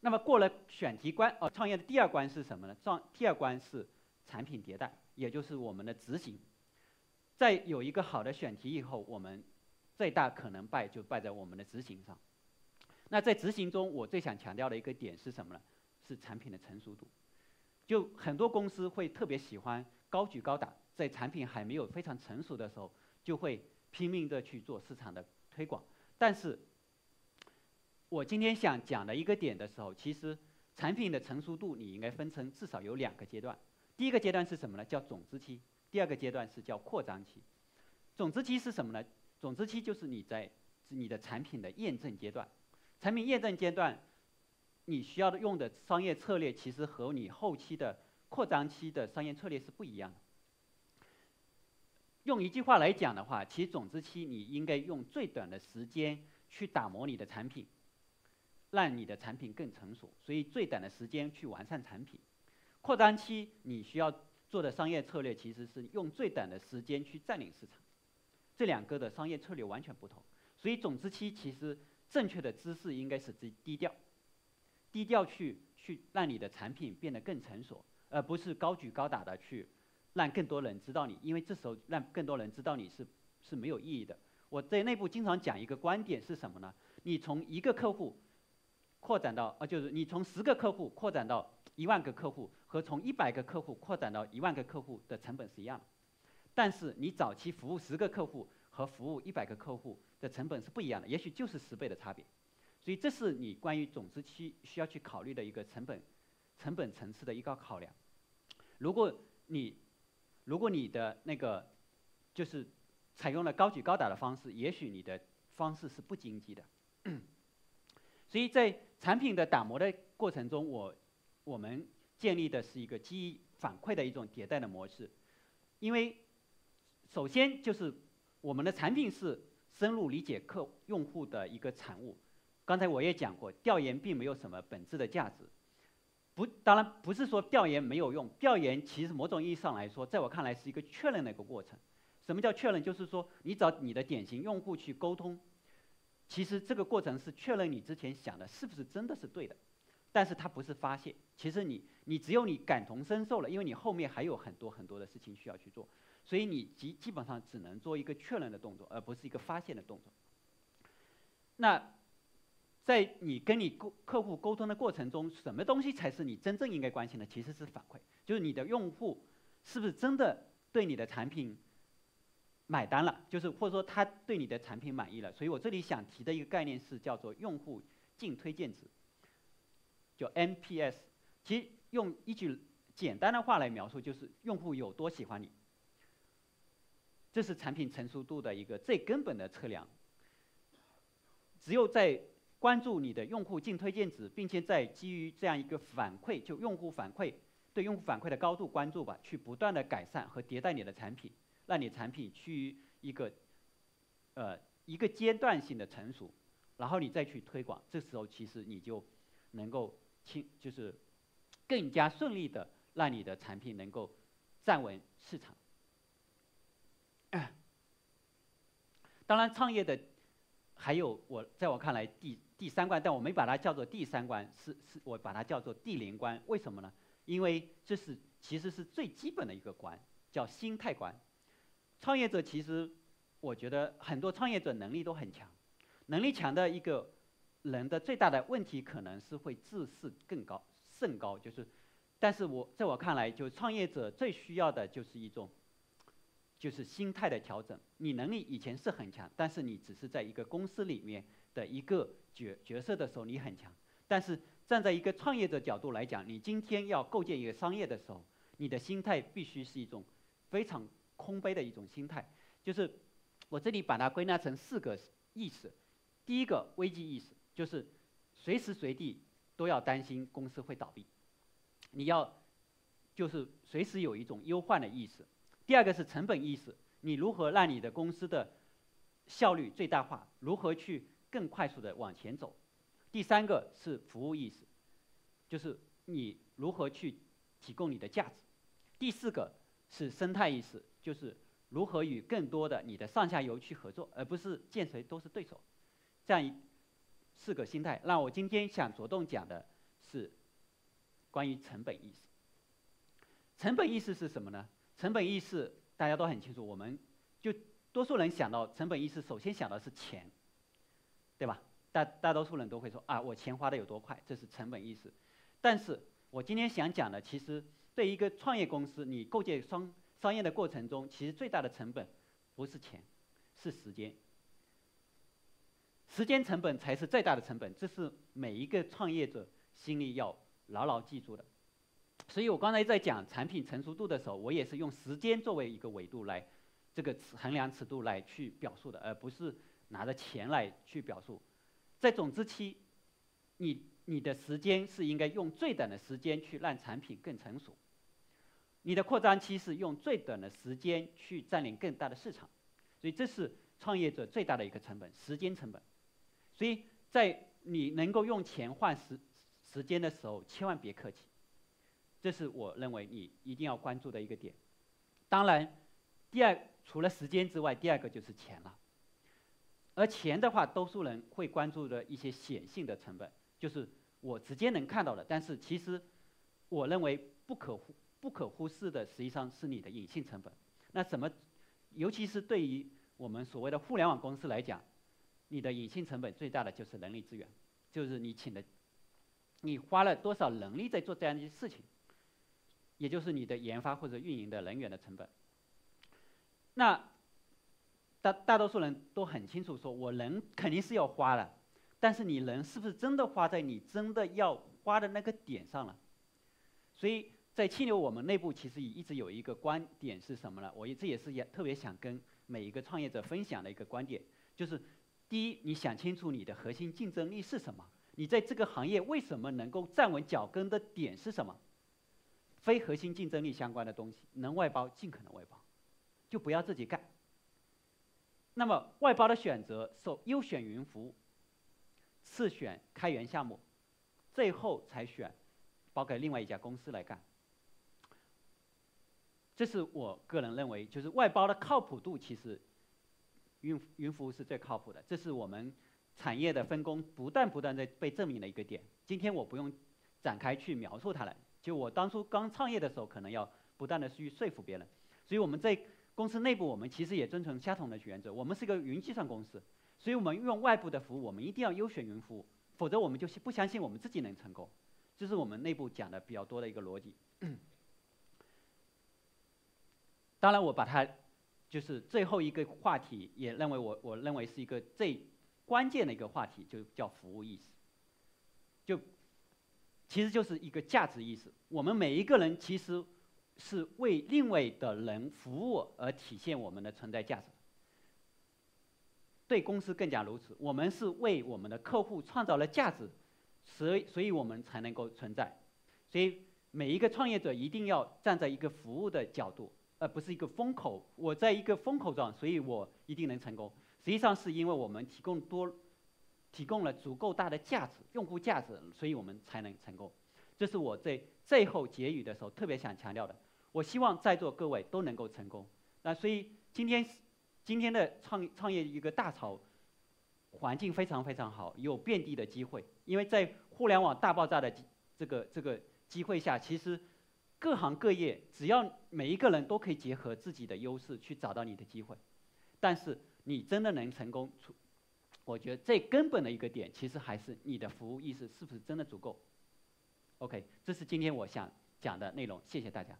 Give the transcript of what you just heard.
那么过了选题关，哦，创业的第二关是什么呢？创第二关是产品迭代，也就是我们的执行。在有一个好的选题以后，我们最大可能败就败在我们的执行上。那在执行中，我最想强调的一个点是什么呢？是产品的成熟度。就很多公司会特别喜欢高举高打，在产品还没有非常成熟的时候，就会拼命的去做市场的推广。但是，我今天想讲的一个点的时候，其实产品的成熟度你应该分成至少有两个阶段。第一个阶段是什么呢？叫种子期。第二个阶段是叫扩张期。种子期是什么呢？种子期就是你在你的产品的验证阶段。产品验证阶段，你需要的用的商业策略其实和你后期的扩张期的商业策略是不一样的。用一句话来讲的话，其实种子期你应该用最短的时间去打磨你的产品。让你的产品更成熟，所以最短的时间去完善产品。扩张期你需要做的商业策略其实是用最短的时间去占领市场，这两个的商业策略完全不同。所以种子期其实正确的姿势应该是低低调，低调去去让你的产品变得更成熟，而不是高举高打的去让更多人知道你，因为这时候让更多人知道你是是没有意义的。我在内部经常讲一个观点是什么呢？你从一个客户。扩展到啊，就是你从十个客户扩展到一万个客户，和从一百个客户扩展到一万个客户的成本是一样的，但是你早期服务十个客户和服务一百个客户的成本是不一样的，也许就是十倍的差别，所以这是你关于种子期需要去考虑的一个成本，成本层次的一个考量。如果你如果你的那个就是采用了高举高打的方式，也许你的方式是不经济的。所以在产品的打磨的过程中，我我们建立的是一个基于反馈的一种迭代的模式，因为首先就是我们的产品是深入理解客用户的一个产物。刚才我也讲过，调研并没有什么本质的价值，不，当然不是说调研没有用，调研其实某种意义上来说，在我看来是一个确认的一个过程。什么叫确认？就是说你找你的典型用户去沟通。其实这个过程是确认你之前想的是不是真的是对的，但是它不是发现。其实你你只有你感同身受了，因为你后面还有很多很多的事情需要去做，所以你基基本上只能做一个确认的动作，而不是一个发现的动作。那在你跟你沟客户沟通的过程中，什么东西才是你真正应该关心的？其实是反馈，就是你的用户是不是真的对你的产品。买单了，就是或者说他对你的产品满意了，所以我这里想提的一个概念是叫做用户净推荐值，就 NPS。其实用一句简单的话来描述，就是用户有多喜欢你。这是产品成熟度的一个最根本的测量。只有在关注你的用户净推荐值，并且在基于这样一个反馈，就用户反馈对用户反馈的高度关注吧，去不断的改善和迭代你的产品。让你产品趋于一个，呃，一个阶段性的成熟，然后你再去推广，这时候其实你就能够轻，就是更加顺利的让你的产品能够站稳市场。当然，创业的还有我在我看来第第三关，但我没把它叫做第三关，是是我把它叫做第零关。为什么呢？因为这是其实是最基本的一个关，叫心态关。创业者其实，我觉得很多创业者能力都很强，能力强的一个人的最大的问题可能是会自视更高甚高，就是，但是我在我看来，就创业者最需要的就是一种，就是心态的调整。你能力以前是很强，但是你只是在一个公司里面的一个角角色的时候你很强，但是站在一个创业者角度来讲，你今天要构建一个商业的时候，你的心态必须是一种非常。空杯的一种心态，就是我这里把它归纳成四个意识。第一个危机意识，就是随时随地都要担心公司会倒闭，你要就是随时有一种忧患的意识。第二个是成本意识，你如何让你的公司的效率最大化，如何去更快速的往前走。第三个是服务意识，就是你如何去提供你的价值。第四个是生态意识。就是如何与更多的你的上下游去合作，而不是见谁都是对手，这样一四个心态。那我今天想着重讲的是关于成本意识。成本意识是什么呢？成本意识大家都很清楚，我们就多数人想到成本意识，首先想到是钱，对吧？大大多数人都会说啊，我钱花的有多快，这是成本意识。但是我今天想讲的，其实对一个创业公司，你构建商商业的过程中，其实最大的成本不是钱，是时间。时间成本才是最大的成本，这是每一个创业者心里要牢牢记住的。所以我刚才在讲产品成熟度的时候，我也是用时间作为一个维度来这个衡量尺度来去表述的，而不是拿着钱来去表述。在种子期，你你的时间是应该用最短的时间去让产品更成熟；你的扩张期是用最短的时间去占领更大的市场。所以这是创业者最大的一个成本——时间成本。所以在你能够用钱换时时间的时候，千万别客气。这是我认为你一定要关注的一个点。当然，第二除了时间之外，第二个就是钱了。而钱的话，多数人会关注的一些显性的成本，就是我直接能看到的。但是其实，我认为不可忽不可忽视的，实际上是你的隐性成本。那怎么，尤其是对于我们所谓的互联网公司来讲。你的隐性成本最大的就是人力资源，就是你请的，你花了多少能力在做这样一些事情，也就是你的研发或者运营的人员的成本。那大大多数人都很清楚，说我人肯定是要花的，但是你人是不是真的花在你真的要花的那个点上了？所以在清流我们内部其实也一直有一个观点是什么呢？我这也是也特别想跟每一个创业者分享的一个观点，就是。第一，你想清楚你的核心竞争力是什么？你在这个行业为什么能够站稳脚跟的点是什么？非核心竞争力相关的东西，能外包尽可能外包，就不要自己干。那么外包的选择，首优选云服务，次选开源项目，最后才选包给另外一家公司来干。这是我个人认为，就是外包的靠谱度其实。云云服务是最靠谱的，这是我们产业的分工不断不断在被证明的一个点。今天我不用展开去描述它了，就我当初刚创业的时候，可能要不断的去说服别人。所以我们在公司内部，我们其实也遵从相同的原则。我们是一个云计算公司，所以我们用外部的服务，我们一定要优选云服务，否则我们就不相信我们自己能成功。这是我们内部讲的比较多的一个逻辑。当然，我把它。就是最后一个话题，也认为我我认为是一个最关键的一个话题，就叫服务意识。就其实就是一个价值意识。我们每一个人其实是为另外的人服务而体现我们的存在价值。对公司更加如此，我们是为我们的客户创造了价值，所以所以我们才能够存在。所以每一个创业者一定要站在一个服务的角度。而不是一个风口，我在一个风口上，所以我一定能成功。实际上是因为我们提供多，提供了足够大的价值，用户价值，所以我们才能成功。这是我在最后结语的时候特别想强调的。我希望在座各位都能够成功。那所以今天，今天的创创业一个大潮，环境非常非常好，有遍地的机会。因为在互联网大爆炸的这个这个机会下，其实。各行各业，只要每一个人都可以结合自己的优势去找到你的机会，但是你真的能成功，出，我觉得最根本的一个点，其实还是你的服务意识是不是真的足够。OK，这是今天我想讲的内容，谢谢大家。